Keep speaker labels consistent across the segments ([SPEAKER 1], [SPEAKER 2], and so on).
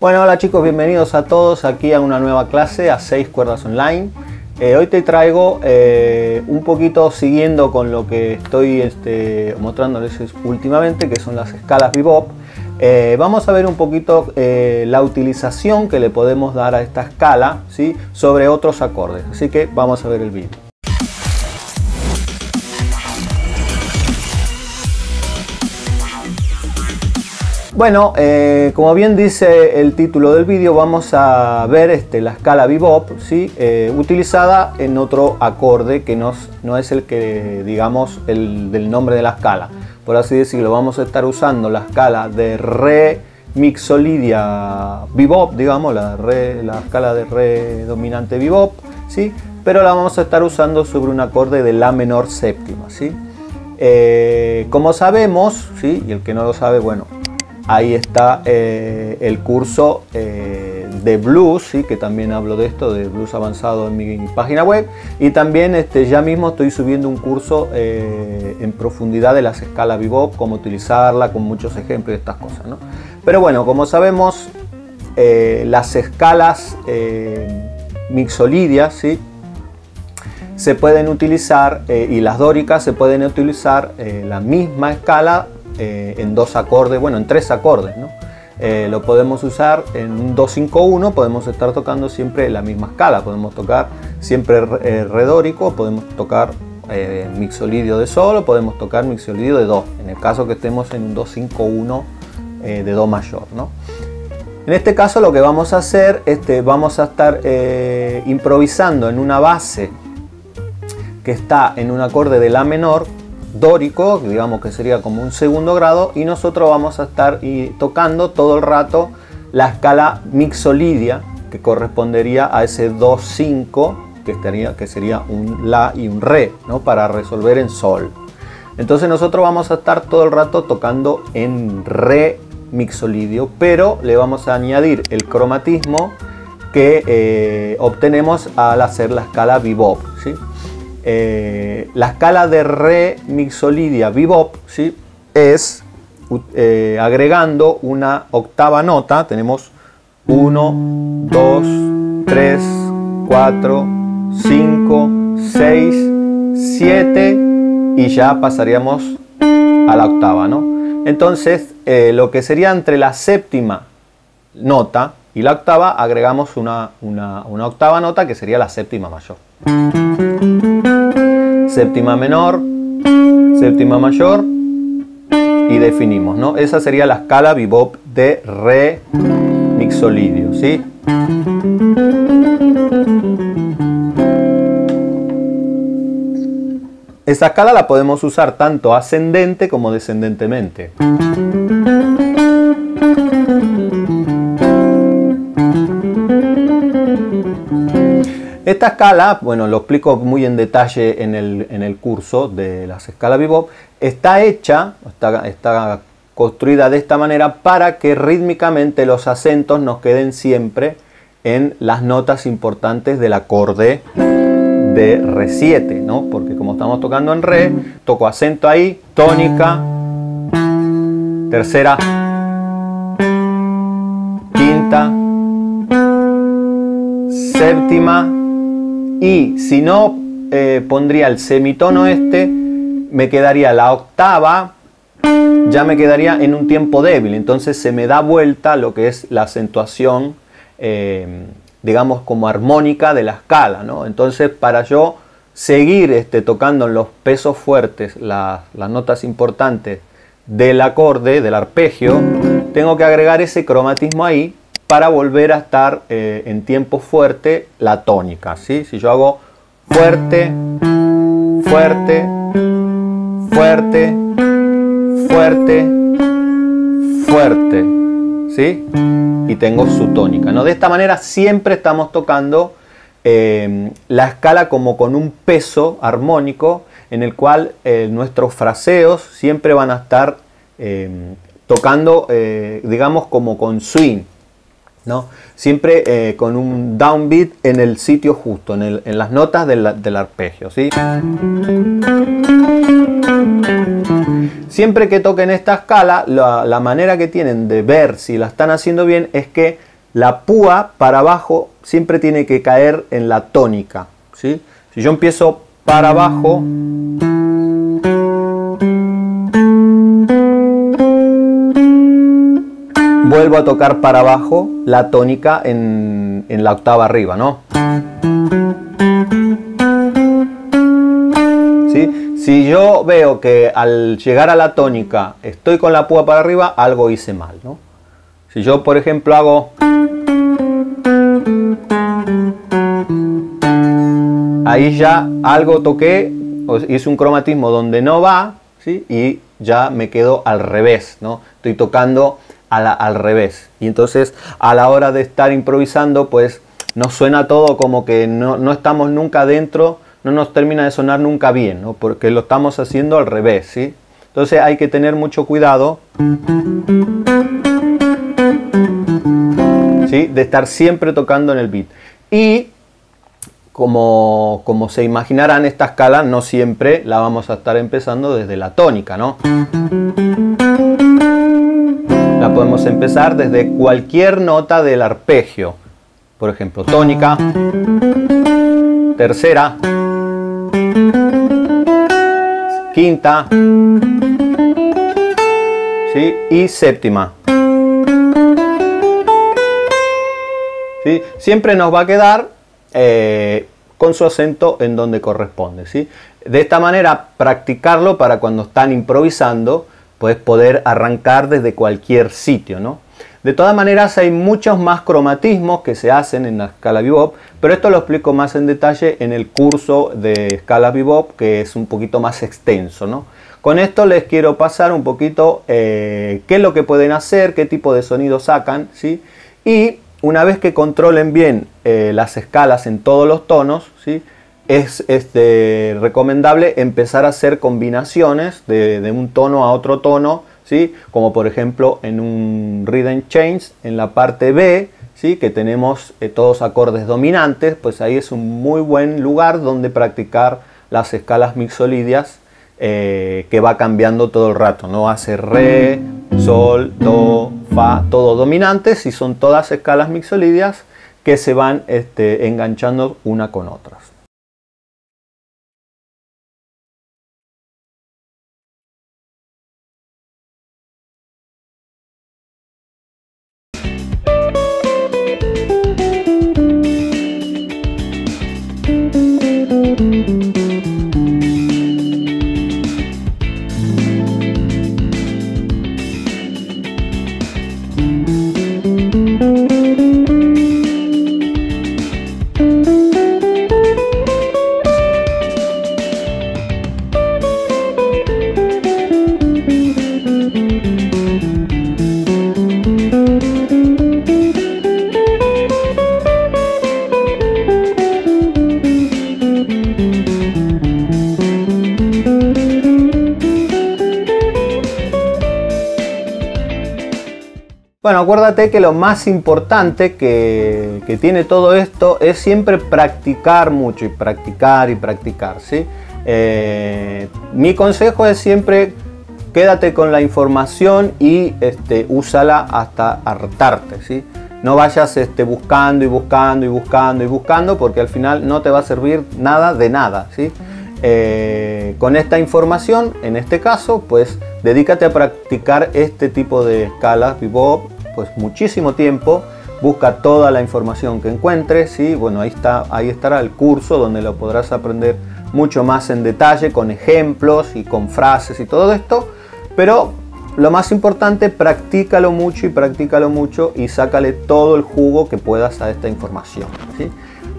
[SPEAKER 1] Bueno, hola chicos, bienvenidos a todos aquí a una nueva clase a 6 cuerdas online. Eh, hoy te traigo eh, un poquito siguiendo con lo que estoy este, mostrándoles últimamente, que son las escalas bebop. Eh, vamos a ver un poquito la utilización que le podemos dar a esta escala ¿sí? sobre otros acordes. Así que vamos a ver el vídeo. Bueno, eh, como bien dice el título del vídeo, vamos a ver este, la escala bebop, ¿sí? Eh, utilizada en otro acorde que no es el que, digamos, el del nombre de la escala. Por así decirlo, vamos a estar usando la escala de re mixolidia bebop, digamos, la, la escala de re dominante bebop, ¿sí? pero la vamos a estar usando sobre un acorde de la menor séptima. ¿sí? Eh, como sabemos, ¿sí? y el que no lo sabe, bueno, Ahí está eh, el curso eh, de blues, ¿sí? que también hablo de esto, de blues avanzado en mi página web. Y también este, ya mismo estoy subiendo un curso eh, en profundidad de las escalas bebop, cómo utilizarla, con muchos ejemplos de estas cosas. Pero bueno, como sabemos, las escalas mixolidias ¿sí? se pueden utilizar y las dóricas se pueden utilizar la misma escala eh, en dos acordes, bueno, en tres acordes, ¿no? Eh, lo podemos usar en un 2-5-1, podemos estar tocando siempre la misma escala, podemos tocar siempre eh, redórico, podemos tocar mixolidio de sol podemos tocar mixolidio de do, en el caso que estemos en un 2-5-1 de do mayor. ¿no? En este caso lo que vamos a hacer, este, vamos a estar improvisando en una base que está en un acorde de la menor dórico, digamos que sería como un segundo grado, y nosotros vamos a estar tocando todo el rato la escala mixolidia, que correspondería a ese 2-5, que, que sería un La y un Re, ¿no? para resolver en Sol. Entonces nosotros vamos a estar todo el rato tocando en Re mixolidio, pero le vamos a añadir el cromatismo que eh, obtenemos al hacer la escala bebop. Eh, la escala de re mixolidia bebop ¿sí? es eh, agregando una octava nota. Tenemos 1, 2, 3, 4, 5, 6, 7 y ya pasaríamos a la octava. ¿no? Entonces, eh, lo que sería entre la séptima nota y la octava, agregamos una, una octava nota que sería la séptima mayor séptima menor, séptima mayor y definimos, ¿no? Esa sería la escala bebop de re mixolidio, ¿sí? Esa escala la podemos usar tanto ascendente como descendentemente. Esta escala, bueno, lo explico muy en detalle en el, curso de las escalas bebop, está hecha, está, construida de esta manera para que rítmicamente los acentos nos queden siempre en las notas importantes del acorde de Re7, ¿no? Porque como estamos tocando en Re, toco acento ahí, tónica, tercera, quinta, séptima, y si no eh, pondría el semitono este, me quedaría la octava, ya me quedaría en un tiempo débil. Entonces se me da vuelta lo que es la acentuación, eh, digamos, como armónica de la escala. ¿no? Entonces para yo seguir este, tocando en los pesos fuertes, las notas importantes del acorde, del arpegio, tengo que agregar ese cromatismo ahí para volver a estar eh, en tiempo fuerte la tónica. ¿sí? Si yo hago fuerte, fuerte, fuerte, fuerte, fuerte, ¿sí? y tengo su tónica. ¿no? De esta manera siempre estamos tocando eh, la escala como con un peso armónico en el cual eh, nuestros fraseos siempre van a estar tocando, digamos, como con swing. Siempre eh, con un downbeat en el sitio justo, en, las notas del, arpegio. Siempre que toquen esta escala, la, manera que tienen de ver si la están haciendo bien es que la púa para abajo siempre tiene que caer en la tónica. Si yo empiezo para abajo, vuelvo a tocar para abajo la tónica en, en la octava arriba, ¿no? Si yo veo que al llegar a la tónica estoy con la púa para arriba, algo hice mal. ¿no? Si yo, por ejemplo, hago... Ahí ya algo toqué, hice un cromatismo donde no va, ¿sí? y ya me quedo al revés, ¿no? Estoy tocando al revés. Y entonces a la hora de estar improvisando, pues nos suena todo como que no, no estamos nunca dentro no nos termina de sonar nunca bien, porque lo estamos haciendo al revés. ¿sí? Entonces hay que tener mucho cuidado ¿sí? de estar siempre tocando en el beat. Y como, como, se imaginarán, esta escala no siempre la vamos a estar empezando desde la tónica, ¿no? La podemos empezar desde cualquier nota del arpegio. Por ejemplo, tónica, tercera, quinta ¿sí? y séptima. ¿sí? Siempre nos va a quedar eh, con su acento en donde corresponde. ¿sí? De esta manera, practicarlo para cuando están improvisando, pues poder arrancar desde cualquier sitio. ¿no? De todas maneras, hay muchos más cromatismos que se hacen en la escala bebop, pero esto lo explico más en detalle en el curso de escala bebop, que es un poquito más extenso. ¿no? Con esto les quiero pasar un poquito eh, qué es lo que pueden hacer, qué tipo de sonido sacan, ¿sí? y una vez que controlen bien eh, las escalas en todos los tonos, ¿sí? Es este, recomendable empezar a hacer combinaciones de, un tono a otro tono como por ejemplo en un Rhythm Change, en la parte B, ¿sí? que tenemos eh, todos acordes dominantes, pues ahí es un muy buen lugar donde practicar las escalas mixolidias eh, que va cambiando todo el rato, ¿no? Hace re, sol, do, fa, todo dominantes y son todas escalas mixolidias que se van este, enganchando una con otras. Bueno, acuérdate que lo más importante que, tiene todo esto es siempre practicar mucho y practicar y practicar. ¿sí? Eh, mi consejo es siempre quédate con la información y este, úsala hasta hartarte. ¿sí? No vayas este, buscando y buscando y buscando y buscando porque al final no te va a servir nada de nada. ¿sí? Eh, con esta información, en este caso, pues dedícate a practicar este tipo de escalas bebop pues muchísimo tiempo, busca toda la información que encuentres y bueno, ahí, está, ahí estará el curso donde lo podrás aprender mucho más en detalle con ejemplos y con frases y todo esto, pero lo más importante, practícalo mucho y practícalo mucho y sácale todo el jugo que puedas a esta información. ¿sí?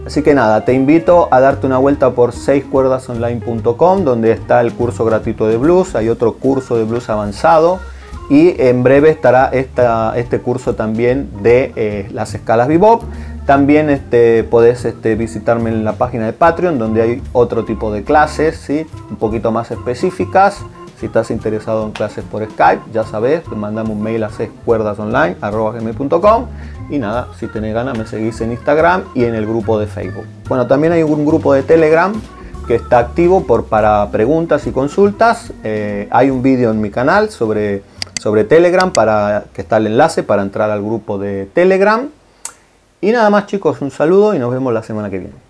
[SPEAKER 1] Así que nada, te invito a darte una vuelta por 6cuerdasonline.com donde está el curso gratuito de blues, hay otro curso de blues avanzado y en breve estará esta, este curso también de eh, las escalas bebop. También este, podés este, visitarme en la página de Patreon donde hay otro tipo de clases, ¿sí? un poquito más específicas. Si estás interesado en clases por Skype, ya sabes, te mandamos un mail a sescuerdasonline.com y nada, si tenés ganas me seguís en Instagram y en el grupo de Facebook. Bueno, también hay un grupo de Telegram que está activo por, para preguntas y consultas. Eh, hay un vídeo en mi canal sobre, sobre Telegram para que está el enlace para entrar al grupo de Telegram. Y nada más chicos, un saludo y nos vemos la semana que viene.